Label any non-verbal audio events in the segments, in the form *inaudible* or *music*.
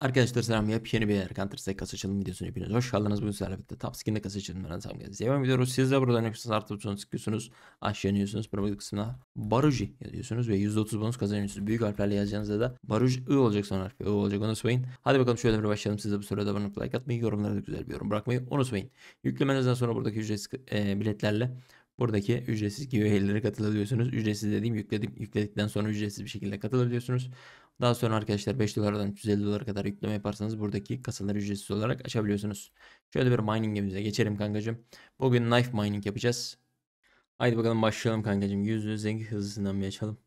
Arkadaşlar selam yepyeni bir Counter Strike kasa açılım videosuna hepiniz hoş geldiniz. Bugün sizlerle birlikte top skin'de kasa açılımlarına tam geleceğiz. Devam ediyoruz. Siz de buradan yapıyorsunuz artı butonuna tıklıyorsunuz. Aşağı iniyorsunuz. Profil kısmına Baruji yazıyorsunuz ve %30 bonus kazanıyorsunuz. Büyük harflerle yazacağınızda da Baruj I olacak son harfi. I olacak unutmayın. Hadi bakalım şöyle bir başlayalım. Siz de bu sırada abone olup like atmayı, yorumlara da güzel bir yorum bırakmayı unutmayın. Yüklemenizden sonra buradaki ücretsiz e, biletlerle buradaki ücretsiz giveaway'lere katılabiliyorsunuz. Ücretsiz dediğim yükledim, yükledikten sonra ücretsiz bir şekilde katılabiliyorsunuz. Daha sonra arkadaşlar 5 dolardan 350 dolara kadar yükleme yaparsanız buradaki kasaları ücretsiz olarak açabiliyorsunuz. Şöyle bir miningimize geçelim kankacığım. Bugün knife mining yapacağız. Haydi bakalım başlayalım kankacığım. Yüzü zengi hızlısından bir açalım.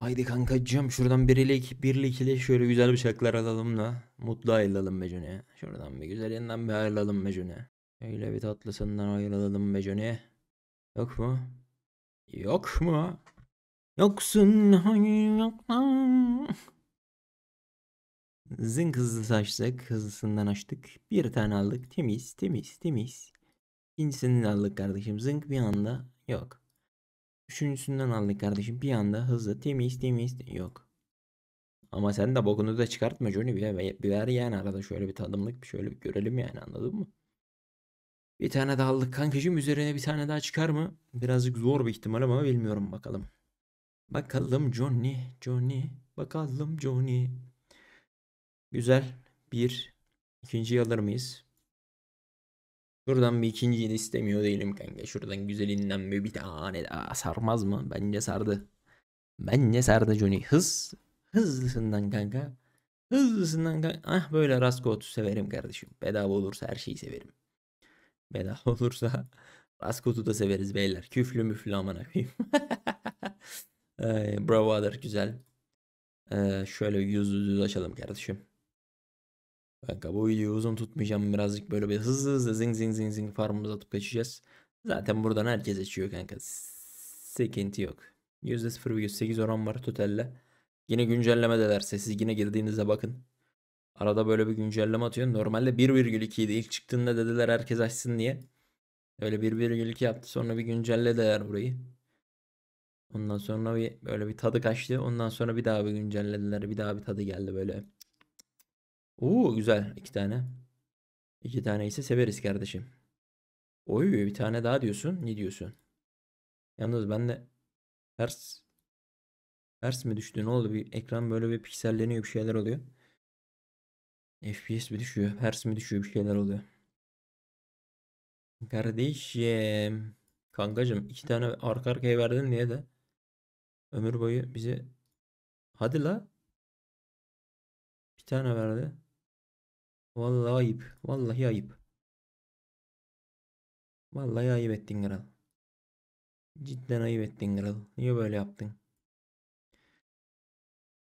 Haydi kankacığım şuradan 1 ile 2, 1 ile 2 ile şöyle güzel bıçaklar alalım da mutlu ayrılalım Mecune. Şuradan bir güzel yandan bir ayrılalım Mecune. Öyle bir tatlısından ayrılalım Mecune. Yok mu? Yok mu? Yoksun hayır yoktan. Zınk hızlı açtık. Hızlısından açtık. Bir tane aldık. Temiz temiz temiz. İkincisini aldık kardeşim. Zınk bir anda yok. Üçüncüsünden aldık kardeşim. Bir anda hızlı temiz temiz yok. Ama sen de bokunu da çıkartma Johnny. Bir, bir ver yani arada şöyle bir tadımlık şöyle bir görelim yani anladın mı? Bir tane daha aldık kankacığım. Üzerine bir tane daha çıkar mı? Birazcık zor bir ihtimal ama bilmiyorum bakalım. Bakalım Johnny, Johnny. Bakalım Johnny. Güzel. Bir. İkinciyi alır mıyız? Şuradan bir ikinciyi de istemiyor değilim kanka. Şuradan güzelinden bir, bir tane daha sarmaz mı? Bence sardı. Bence sardı Johnny. Hız. Hızlısından kanka. Hızlısından kanka. Ah böyle Raskot'u severim kardeşim. Bedava olursa her şeyi severim. Bedava *laughs* olursa Raskot'u da severiz beyler. Küflü müflü aman koyayım. *laughs* Ee, Bravo'dır güzel. Ee, şöyle yüz yüz açalım kardeşim. Kanka bu videoyu uzun tutmayacağım. Birazcık böyle bir hızlı hızlı zing zing zing zing farmımızı atıp kaçacağız. Zaten buradan herkes açıyor kanka. Sıkıntı yok. %0,8 oran var totalle. Yine güncelleme delerse siz yine girdiğinizde bakın. Arada böyle bir güncelleme atıyor. Normalde 1,2 idi. İlk çıktığında dediler herkes açsın diye. Öyle 1,2 yaptı. Sonra bir güncellediler burayı. Ondan sonra bir böyle bir tadı kaçtı. Ondan sonra bir daha bir güncellediler. Bir daha bir tadı geldi böyle. Oo güzel iki tane. İki tane ise severiz kardeşim. Oy bir tane daha diyorsun. Ne diyorsun? Yalnız ben de ters ters mi düştü? Ne oldu? Bir ekran böyle bir pikselleniyor bir şeyler oluyor. FPS mi düşüyor? Ters mi düşüyor bir şeyler oluyor. Kardeşim. Kankacım iki tane arka arkaya verdin niye de? Ömür boyu bize hadi la bir tane verdi. Vallahi ayıp. Vallahi ayıp. Vallahi ayıp ettin kral. Cidden ayıp ettin kral. Niye böyle yaptın?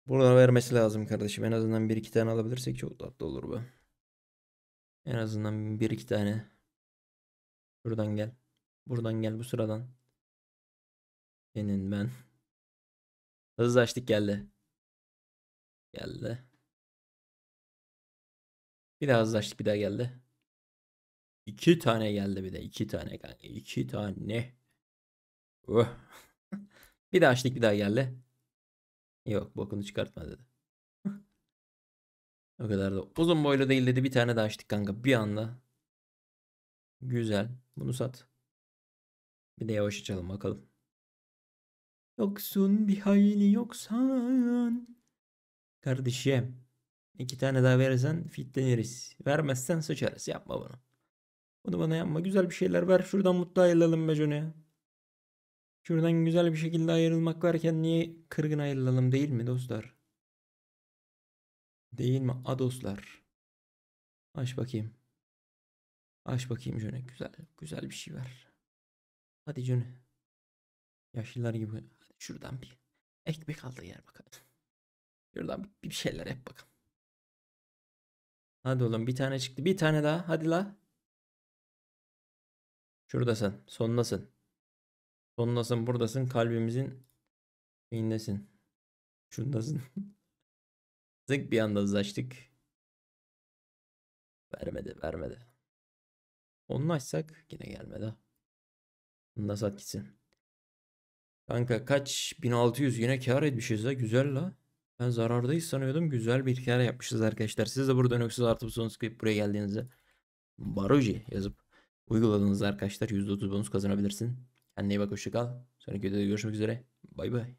Burada vermesi lazım kardeşim. En azından bir iki tane alabilirsek çok tatlı olur bu. En azından bir iki tane. Buradan gel. Buradan gel bu sıradan. Senin ben. Hızlı açtık geldi. Geldi. Bir daha hızlı açtık bir daha geldi. İki tane geldi bir de. iki tane kanka. İki tane. Oh. *laughs* bir daha açtık bir daha geldi. Yok bokunu çıkartma dedi. *laughs* o kadar da uzun boylu değil dedi. Bir tane daha açtık kanka bir anda. Güzel. Bunu sat. Bir de yavaş açalım bakalım. Yoksun bir hayli yoksan. Kardeşim. iki tane daha verirsen fitleniriz. Vermezsen sıçarız. Yapma bunu. Bunu bana yapma. Güzel bir şeyler ver. Şuradan mutlu ayrılalım be Johnny. Şuradan güzel bir şekilde ayrılmak varken niye kırgın ayrılalım değil mi dostlar? Değil mi a dostlar? Aç bakayım. Aç bakayım Johnny. Güzel. Güzel bir şey ver. Hadi Johnny. Yaşlılar gibi. Şuradan bir ekmek aldığı yer bakalım. Şuradan bir, şeyler yap bakalım. Hadi oğlum bir tane çıktı. Bir tane daha. Hadi la. Şuradasın. Sondasın. Sondasın. Buradasın. Kalbimizin şeyindesin. Şundasın. *laughs* Zık bir anda hızlaştık. Vermedi. Vermedi. Onu açsak yine gelmedi. Bunu da sat gitsin. Kanka kaç? 1600 yine kar etmişiz ha. Güzel la. Ben zarardayız sanıyordum. Güzel bir kar yapmışız arkadaşlar. Siz de buradan öksüz artı butonuna tıklayıp buraya geldiğinizde Baroji yazıp uyguladığınızda arkadaşlar %30 bonus kazanabilirsin. Kendine iyi bak hoşça. Sonraki videoda görüşmek üzere. Bay bay.